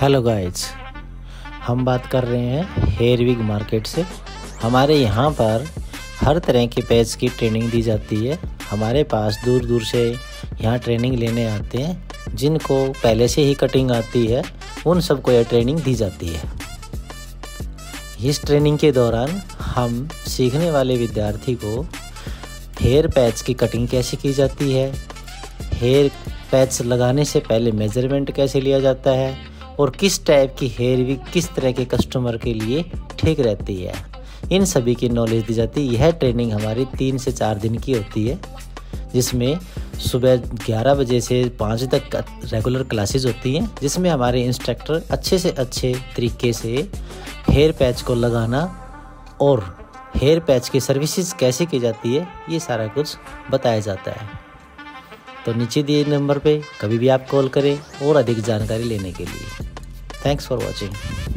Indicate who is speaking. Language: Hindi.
Speaker 1: हेलो गाइज़ हम बात कर रहे हैं हेयर विग मार्केट से। हमारे यहाँ पर हर तरह के पैच की ट्रेनिंग दी जाती है। हमारे पास दूर दूर से यहाँ ट्रेनिंग लेने आते हैं, जिनको पहले से ही कटिंग आती है, उन सबको यह ट्रेनिंग दी जाती है। इस ट्रेनिंग के दौरान हम सीखने वाले विद्यार्थी को हेयर पैच की कटिंग कैसे की जाती है हेयर पैच लगाने से पहले मेज़रमेंट कैसे लिया जाता है और किस टाइप की हेयर विग किस तरह के कस्टमर के लिए ठीक रहती है। इन सभी की नॉलेज दी जाती है। यह ट्रेनिंग हमारी तीन से चार दिन की होती है, जिसमें सुबह 11 बजे से पाँच तक रेगुलर क्लासेस होती हैं, जिसमें हमारे इंस्ट्रक्टर अच्छे से अच्छे तरीके से हेयर पैच को लगाना और हेयर पैच की सर्विसेज़ कैसे की जाती है, ये सारा कुछ बताया जाता है। तो नीचे दिए नंबर पे कभी भी आप कॉल करें और अधिक जानकारी लेने के लिए। Thanks for watching